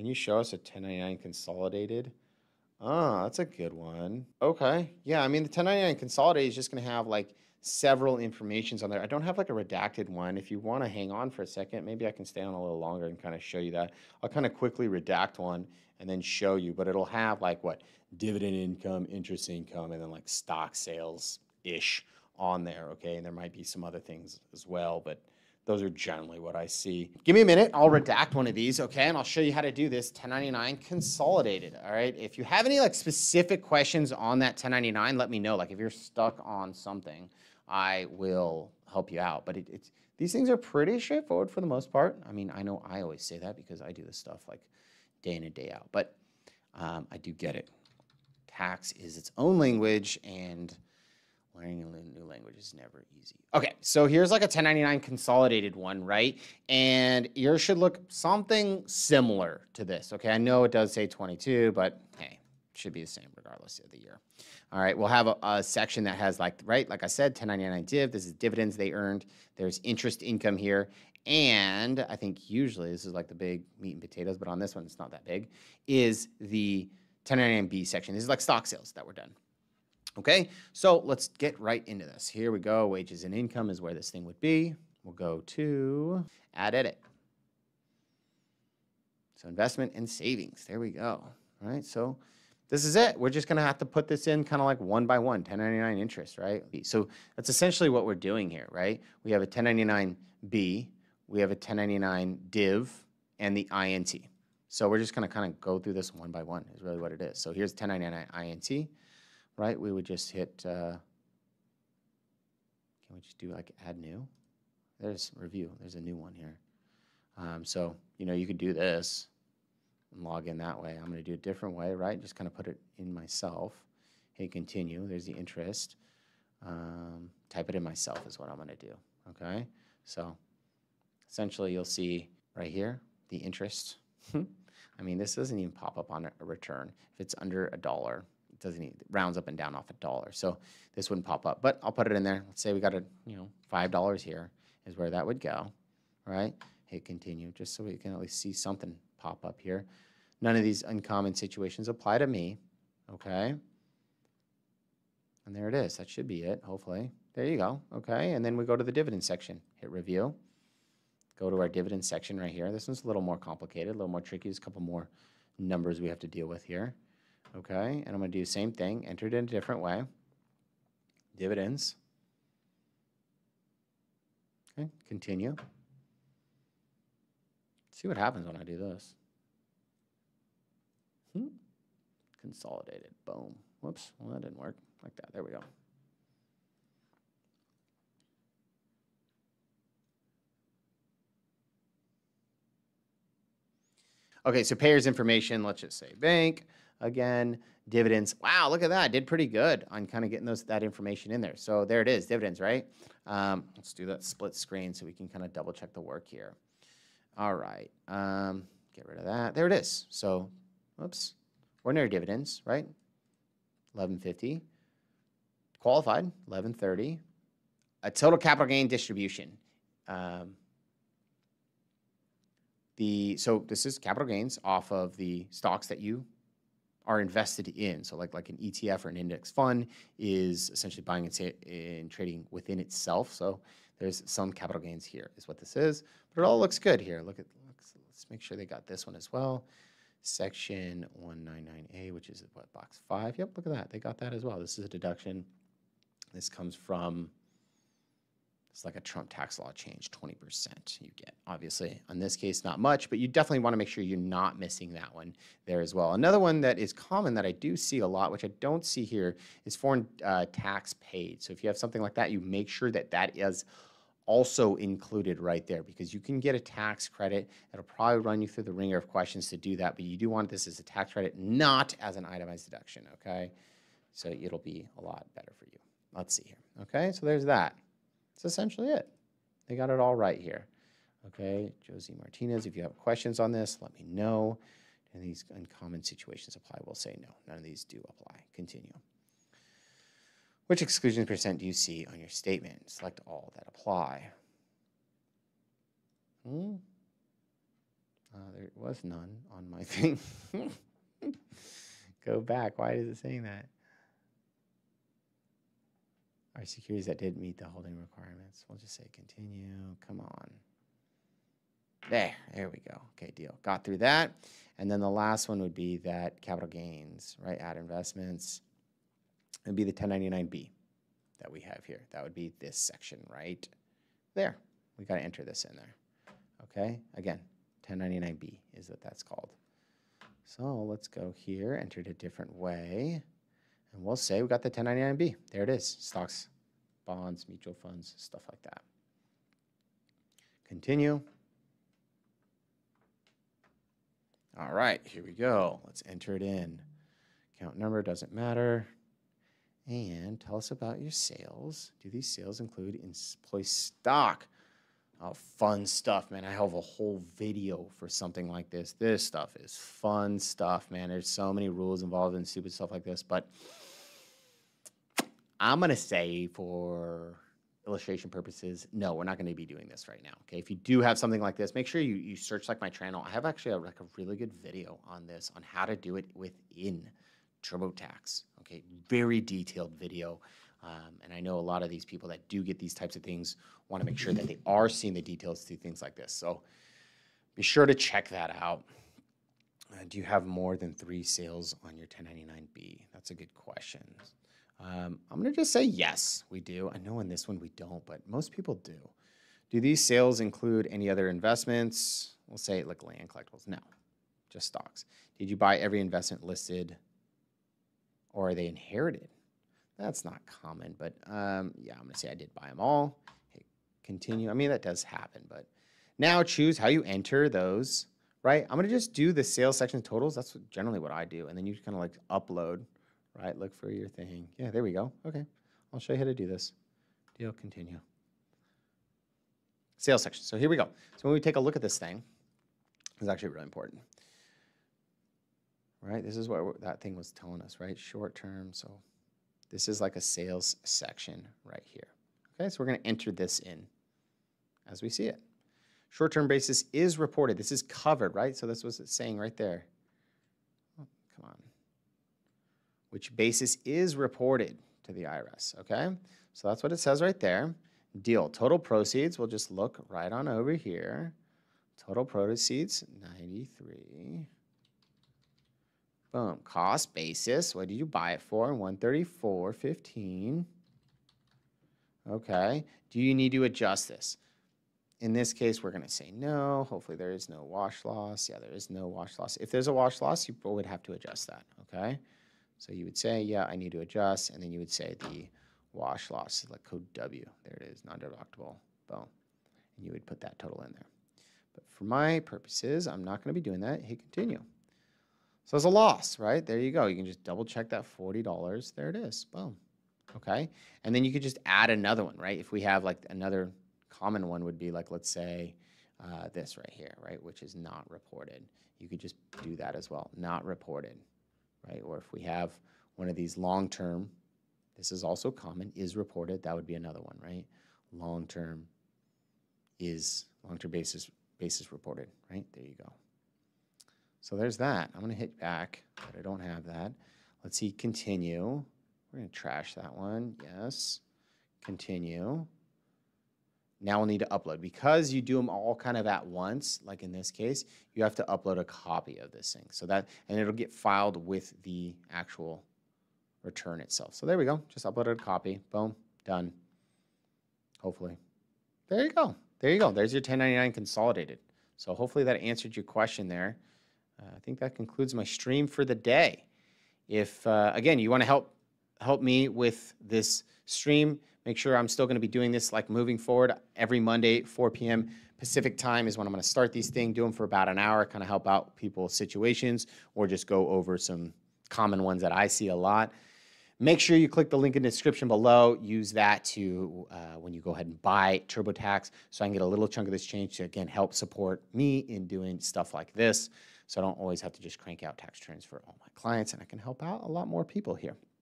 Can you show us a 1099 consolidated? Ah, that's a good one. Okay. Yeah, I mean, the 1099 consolidated is just going to have like several informations on there. I don't have like a redacted one. If you want to hang on for a second, maybe I can stay on a little longer and kind of show you that. I'll kind of quickly redact one and then show you, but it'll have like what dividend income, interest income, and then like stock sales ish on there. Okay. And there might be some other things as well, but those are generally what I see. Give me a minute. I'll redact one of these, okay? And I'll show you how to do this 1099 consolidated, all right? If you have any like specific questions on that 1099, let me know. Like if you're stuck on something, I will help you out. But it, it's these things are pretty straightforward for the most part. I mean, I know I always say that because I do this stuff like day in and day out, but um, I do get it. Tax is its own language and Learning a new language is never easy. Okay, so here's like a 1099 consolidated one, right? And yours should look something similar to this. Okay, I know it does say 22, but hey, should be the same regardless of the year. All right, we'll have a, a, section that has like, right, like I said, 1099 div, this is dividends they earned. There's interest income here. And I think usually this is like the big meat and potatoes, but on this one, it's not that big, is the 1099B section. This is like stock sales that were done. Okay, so let's get right into this. Here we go. Wages and income is where this thing would be. We'll go to add edit. So investment and savings. There we go. All right, so this is it. We're just going to have to put this in kind of like one by one, 1099 interest, right? So that's essentially what we're doing here, right? We have a 1099B, we have a 1099 div, and the INT. So we're just going to kind of go through this one by one is really what it is. So here's 1099 INT right? We would just hit, uh, can we just do like add new? There's review, there's a new one here. Um, so, you know, you could do this and log in that way. I'm gonna do a different way, right? Just kind of put it in myself. Hit continue, there's the interest. Um, type it in myself is what I'm gonna do, okay? So essentially you'll see right here, the interest. I mean, this doesn't even pop up on a return. If it's under a dollar, doesn't even, rounds up and down off a dollar. So this wouldn't pop up, but I'll put it in there. Let's say we got a, you know, $5 here is where that would go, right? Hit continue, just so we can at least see something pop up here. None of these uncommon situations apply to me, okay? And there it is. That should be it, hopefully. There you go, okay? And then we go to the dividend section. Hit review. Go to our dividend section right here. This one's a little more complicated, a little more tricky. There's a couple more numbers we have to deal with here. Okay, and I'm going to do the same thing, enter it in a different way. Dividends. Okay, continue. See what happens when I do this. Hmm. Consolidated, boom. Whoops, well that didn't work like that. There we go. Okay, so payers information, let's just say bank again. Dividends. Wow, look at that. I did pretty good on kind of getting those that information in there. So there it is, dividends, right? Um, let's do that split screen so we can kind of double check the work here. All right. Um, get rid of that. There it is. So, whoops. Ordinary dividends, right? 1150. Qualified, 1130. A total capital gain distribution. Um, the so this is capital gains off of the stocks that you are invested in. So like, like an ETF or an index fund is essentially buying and, and trading within itself. So there's some capital gains here is what this is. But it all looks good here. Look at, let's, let's make sure they got this one as well. Section 199A, which is what, box five? Yep, look at that. They got that as well. This is a deduction. This comes from it's like a Trump tax law change, 20% you get. Obviously, in this case, not much, but you definitely want to make sure you're not missing that one there as well. Another one that is common that I do see a lot, which I don't see here, is foreign uh, tax paid. So if you have something like that, you make sure that that is also included right there because you can get a tax credit. It'll probably run you through the ringer of questions to do that, but you do want this as a tax credit, not as an itemized deduction, okay? So it'll be a lot better for you. Let's see here. Okay, so there's that. That's essentially it. They got it all right here. Okay, Josie Martinez, if you have questions on this, let me know. And these uncommon situations apply, we'll say no. None of these do apply. Continue. Which exclusion percent do you see on your statement? Select all that apply. Hmm? Uh, there was none on my thing. Go back. Why is it saying that? Our securities that did meet the holding requirements. We'll just say continue. Come on. There, there we go. Okay, deal. Got through that. And then the last one would be that capital gains, right? Add investments. It would be the 1099B that we have here. That would be this section right there. We got to enter this in there. Okay, again, 1099B is what that's called. So let's go here, enter it a different way, and we'll say we got the 1099B. There it is, stocks, bonds, mutual funds, stuff like that. Continue. All right, here we go. Let's enter it in. Account number doesn't matter. And tell us about your sales. Do these sales include employee stock? Oh, fun stuff, man. I have a whole video for something like this. This stuff is fun stuff, man. There's so many rules involved in stupid stuff like this, but I'm going to say for illustration purposes, no, we're not going to be doing this right now. Okay. If you do have something like this, make sure you, you search like my channel. I have actually a, like a really good video on this on how to do it within TurboTax. Okay. Very detailed video. Um, and I know a lot of these people that do get these types of things want to make sure that they are seeing the details to things like this. So be sure to check that out. Uh, do you have more than three sales on your 1099B? That's a good question. Um, I'm going to just say yes, we do. I know in this one we don't, but most people do. Do these sales include any other investments? We'll say like land collectibles. No, just stocks. Did you buy every investment listed or are they inherited? That's not common, but um, yeah, I'm to say I did buy them all. Hit continue. I mean, that does happen, but now choose how you enter those, right? I'm to just do the sales section totals. That's generally what I do. And then you kind of like upload, right? Look for your thing. Yeah, there we go. Okay. I'll show you how to do this. Deal, continue. Sales section. So here we go. So when we take a look at this thing, it's actually really important. Right? This is what that thing was telling us, right? Short term. So this is like a sales section right here. Okay, so we're going to enter this in as we see it. Short-term basis is reported. This is covered, right? So this was it saying right there. Oh, come on. Which basis is reported to the IRS, okay? So that's what it says right there. Deal. Total proceeds, we'll just look right on over here. Total proceeds, 93. Boom. Cost basis. What did you buy it for? 134.15. Okay. Do you need to adjust this? In this case, we're going to say no. Hopefully there is no wash loss. Yeah, there is no wash loss. If there's a wash loss, you would have to adjust that. Okay. So you would say, yeah, I need to adjust. And then you would say the wash loss, like code W. There it is, non-deductible. Boom. And you would put that total in there. But for my purposes, I'm not going to be doing that. Hit continue. So it's a loss, right? There you go. You can just double check that $40. There it is. Boom. Okay. And then you could just add another one, right? If we have like another common one would be like, let's say uh, this right here, right? Which is not reported. You could just do that as well. Not reported, right? Or if we have one of these long-term, this is also common, is reported. That would be another one, right? Long-term is long-term basis basis reported, right? There you go. So there's that. I'm going to hit back, but I don't have that. Let's see, continue. We're going to trash that one. Yes. Continue. Now we'll need to upload. Because you do them all kind of at once, like in this case, you have to upload a copy of this thing. So that, and it'll get filed with the actual return itself. So there we go. Just uploaded a copy. Boom. Done. Hopefully. There you go. There you go. There's your 1099 consolidated. So hopefully that answered your question there. Uh, I think that concludes my stream for the day. If, uh, again, you want to help help me with this stream, make sure I'm still going to be doing this like moving forward. Every Monday, 4 p.m. Pacific time is when I'm going to start these things, do them for about an hour, kind of help out people's situations or just go over some common ones that I see a lot. Make sure you click the link in the description below. Use that to uh, when you go ahead and buy TurboTax so I can get a little chunk of this change to, again, help support me in doing stuff like this so I don't always have to just crank out tax returns for all my clients, and I can help out a lot more people here.